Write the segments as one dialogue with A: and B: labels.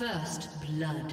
A: First blood.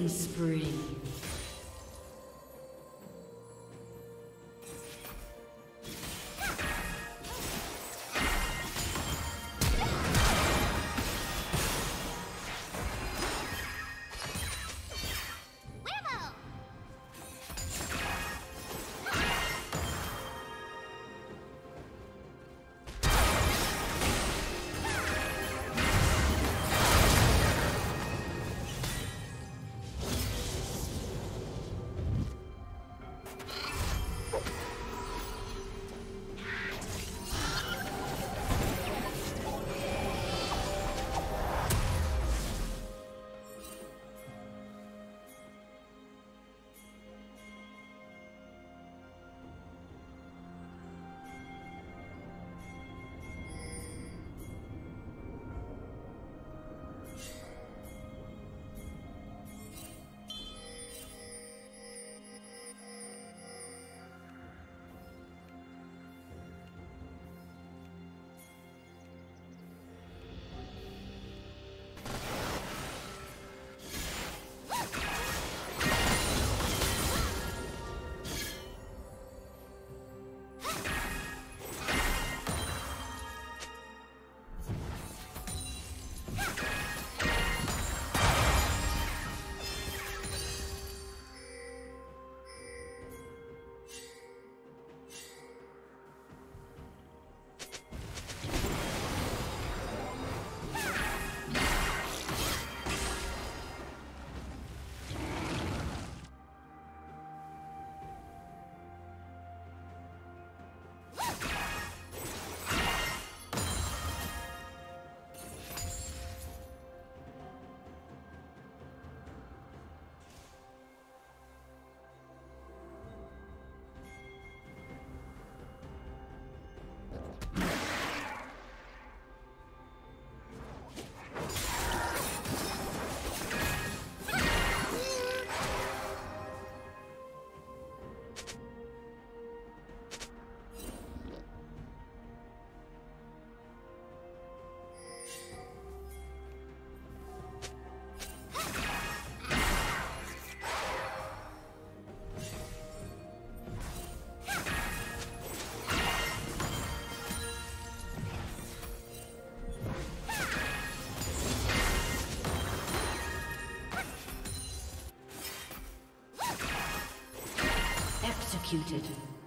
A: Killing spree. Executed.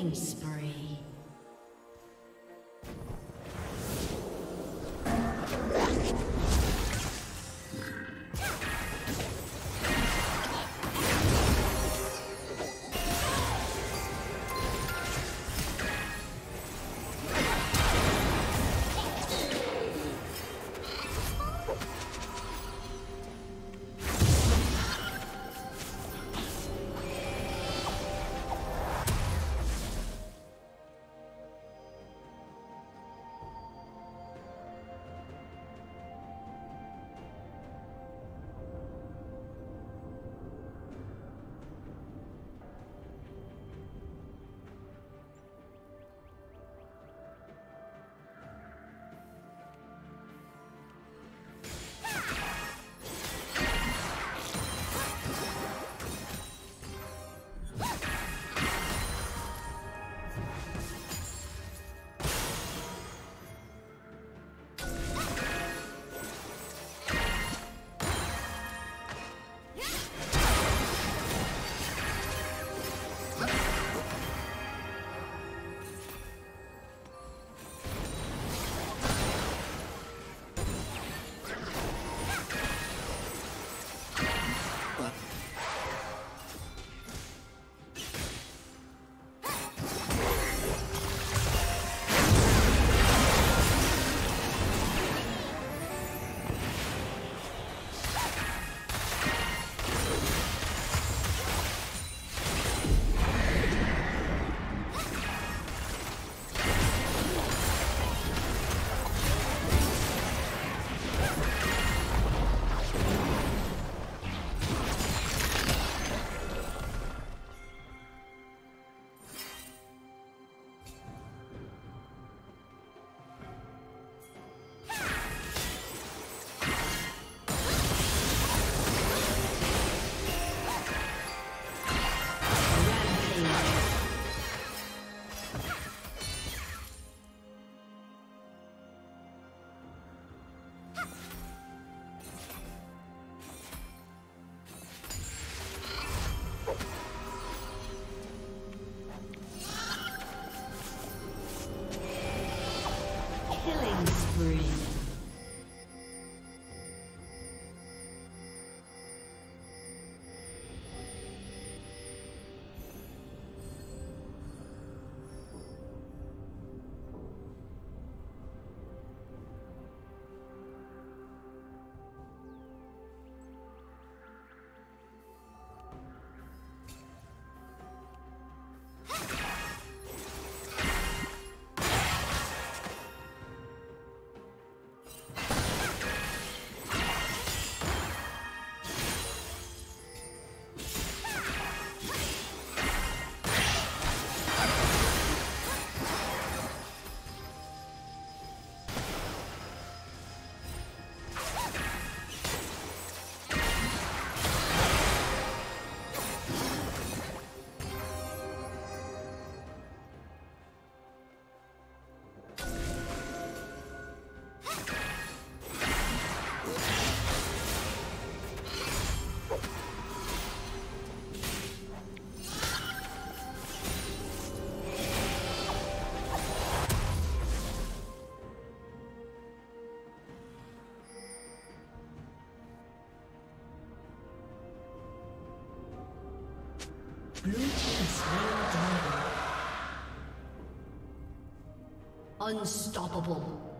A: Killing spree. Unstoppable.